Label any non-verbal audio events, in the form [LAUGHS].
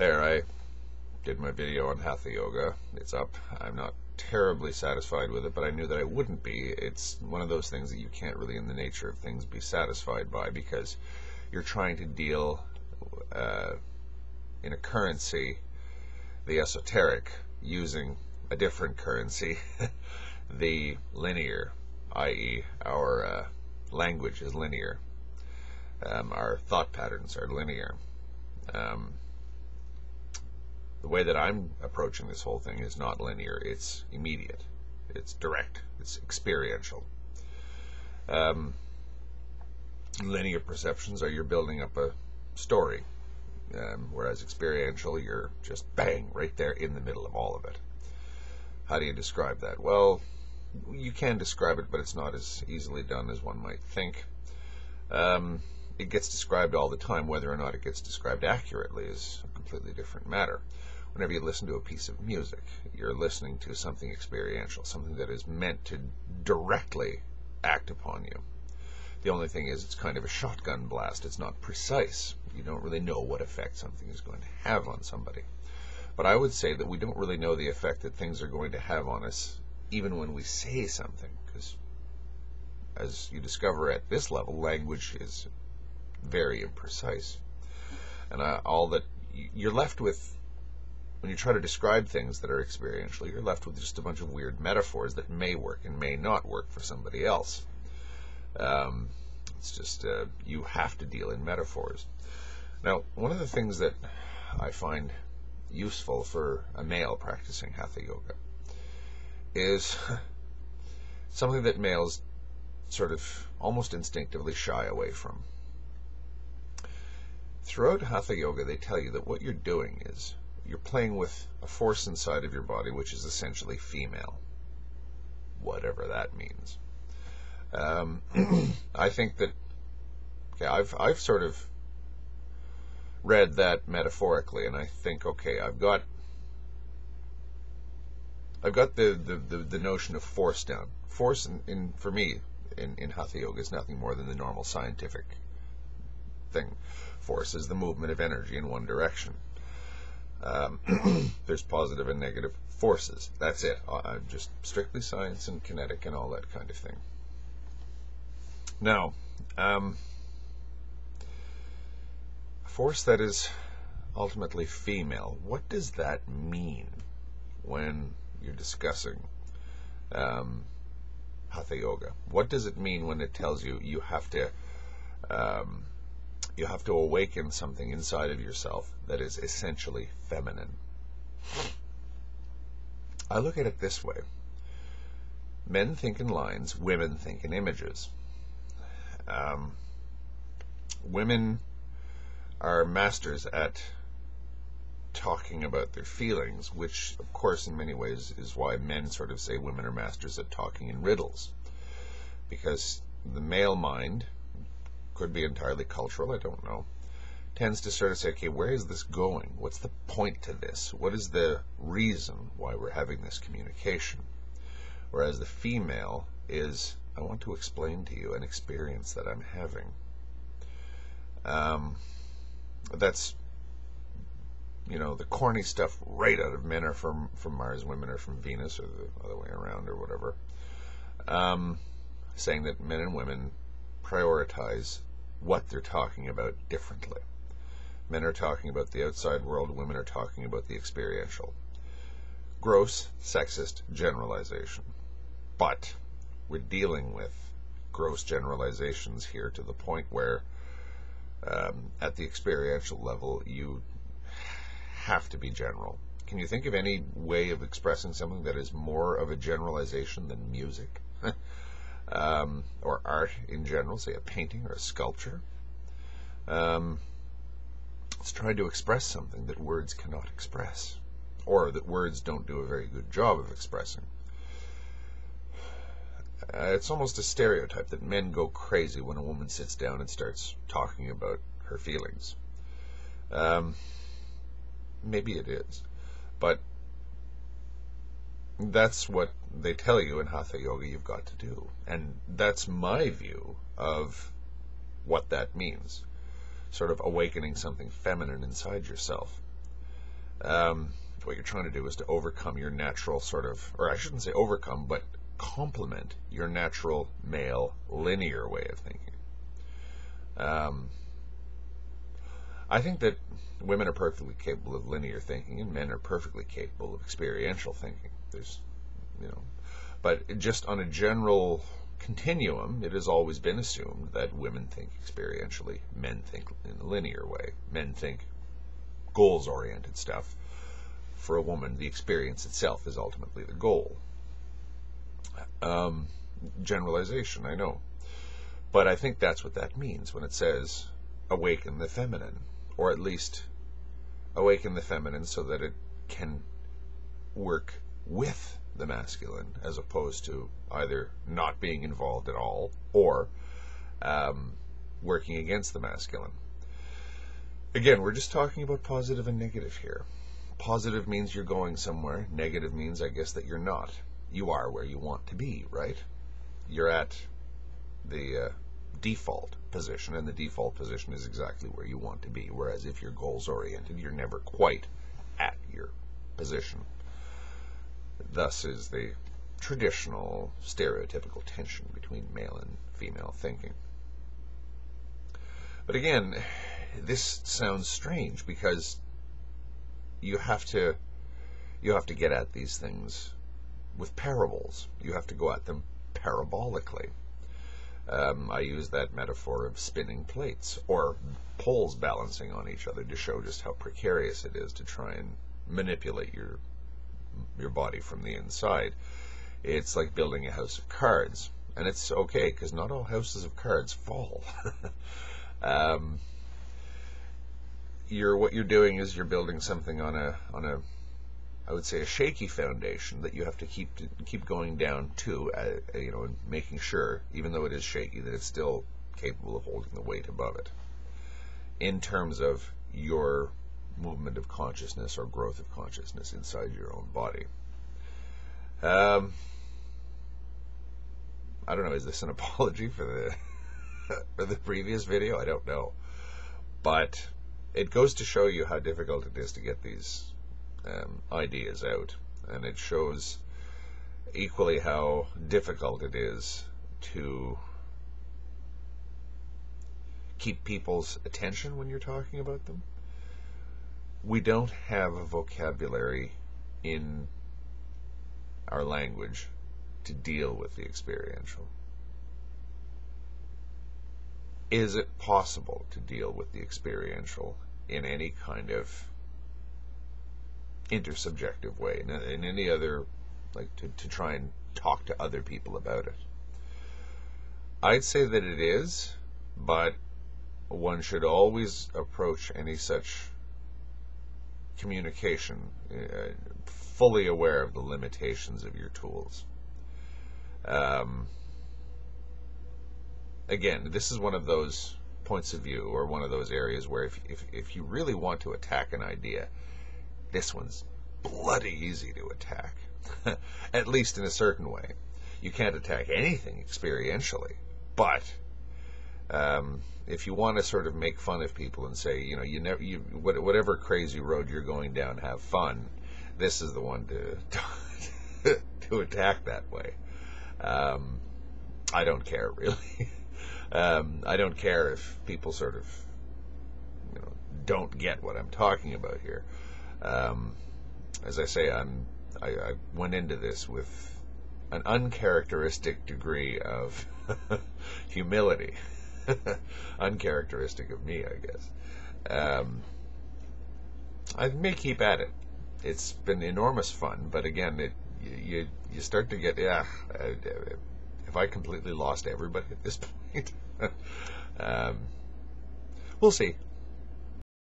There, I did my video on Hatha Yoga. It's up. I'm not terribly satisfied with it, but I knew that I wouldn't be. It's one of those things that you can't really, in the nature of things, be satisfied by because you're trying to deal uh, in a currency, the esoteric, using a different currency, [LAUGHS] the linear, i.e., our uh, language is linear. Um, our thought patterns are linear. Um, the way that I'm approaching this whole thing is not linear. It's immediate. It's direct. It's experiential. Um, linear perceptions are you're building up a story, um, whereas experiential, you're just bang right there in the middle of all of it. How do you describe that? Well, you can describe it, but it's not as easily done as one might think. Um, it gets described all the time. Whether or not it gets described accurately is a completely different matter whenever you listen to a piece of music, you're listening to something experiential, something that is meant to directly act upon you. The only thing is, it's kind of a shotgun blast. It's not precise. You don't really know what effect something is going to have on somebody. But I would say that we don't really know the effect that things are going to have on us, even when we say something, because as you discover at this level, language is very imprecise. And uh, all that you're left with when you try to describe things that are experiential, you're left with just a bunch of weird metaphors that may work and may not work for somebody else. Um, it's just uh, you have to deal in metaphors. Now, one of the things that I find useful for a male practicing hatha yoga is [LAUGHS] something that males sort of almost instinctively shy away from. Throughout hatha yoga, they tell you that what you're doing is you're playing with a force inside of your body which is essentially female, whatever that means. Um, [CLEARS THROAT] I think that okay, I've I've sort of read that metaphorically, and I think okay, I've got I've got the the, the, the notion of force down. Force, in, in for me, in, in Hatha Yoga, is nothing more than the normal scientific thing. Force is the movement of energy in one direction. Um, [CLEARS THROAT] there's positive and negative forces. That's it. Just strictly science and kinetic and all that kind of thing. Now, um, force that is ultimately female, what does that mean when you're discussing um, Hatha Yoga? What does it mean when it tells you you have to um, you have to awaken something inside of yourself that is essentially feminine. I look at it this way men think in lines, women think in images. Um, women are masters at talking about their feelings, which, of course, in many ways is why men sort of say women are masters at talking in riddles. Because the male mind could be entirely cultural, I don't know, tends to sort of say, okay, where is this going? What's the point to this? What is the reason why we're having this communication? Whereas the female is, I want to explain to you an experience that I'm having. Um, that's, you know, the corny stuff right out of men are from, from Mars, women are from Venus, or the other way around, or whatever. Um, saying that men and women prioritize what they're talking about differently. Men are talking about the outside world, women are talking about the experiential. Gross, sexist generalization. But we're dealing with gross generalizations here to the point where, um, at the experiential level, you have to be general. Can you think of any way of expressing something that is more of a generalization than music? [LAUGHS] um, or art in general, say a painting or a sculpture. Um, it's trying to express something that words cannot express, or that words don't do a very good job of expressing. Uh, it's almost a stereotype that men go crazy when a woman sits down and starts talking about her feelings. Um, maybe it is, but that's what they tell you in Hatha Yoga you've got to do. And that's my view of what that means. Sort of awakening something feminine inside yourself. Um, what you're trying to do is to overcome your natural sort of, or I shouldn't say overcome, but complement your natural male linear way of thinking. Um, I think that women are perfectly capable of linear thinking, and men are perfectly capable of experiential thinking. There's, you know, but just on a general continuum, it has always been assumed that women think experientially, men think in a linear way. Men think goals oriented stuff. For a woman, the experience itself is ultimately the goal. Um, generalization, I know. But I think that's what that means when it says awaken the feminine, or at least awaken the feminine so that it can work with the masculine as opposed to either not being involved at all or um, working against the masculine. Again, we're just talking about positive and negative here. Positive means you're going somewhere, negative means, I guess, that you're not. You are where you want to be, right? You're at the uh, default position, and the default position is exactly where you want to be. Whereas if you're goals oriented, you're never quite at your position. Thus is the traditional stereotypical tension between male and female thinking. But again, this sounds strange because you have to you have to get at these things with parables. You have to go at them parabolically. Um, I use that metaphor of spinning plates or poles balancing on each other to show just how precarious it is to try and manipulate your your body from the inside. It's like building a house of cards, and it's okay because not all houses of cards fall. [LAUGHS] um, you're what you're doing is you're building something on a on a I would say a shaky foundation that you have to keep to keep going down to, uh, you know, and making sure, even though it is shaky, that it's still capable of holding the weight above it. In terms of your movement of consciousness or growth of consciousness inside your own body. Um, I don't know. Is this an [LAUGHS] apology for the [LAUGHS] for the previous video? I don't know, but it goes to show you how difficult it is to get these um, ideas out, and it shows equally how difficult it is to keep people's attention when you're talking about them we don't have a vocabulary in our language to deal with the experiential. Is it possible to deal with the experiential in any kind of intersubjective way, in, in any other, like to, to try and talk to other people about it? I'd say that it is, but one should always approach any such communication, uh, fully aware of the limitations of your tools. Um, again, this is one of those points of view or one of those areas where if, if, if you really want to attack an idea, this one's bloody easy to attack, [LAUGHS] at least in a certain way. You can't attack anything experientially, but um, if you want to sort of make fun of people and say, you know, you never, you whatever crazy road you're going down, have fun. This is the one to [LAUGHS] to attack that way. Um, I don't care really. [LAUGHS] um, I don't care if people sort of, you know, don't get what I'm talking about here. Um, as I say, I'm I, I went into this with an uncharacteristic degree of [LAUGHS] humility. [LAUGHS] Uncharacteristic of me, I guess. Um, I may keep at it. It's been enormous fun, but again, it you you start to get yeah. Have I completely lost everybody at this [LAUGHS] point? [LAUGHS] um, we'll see.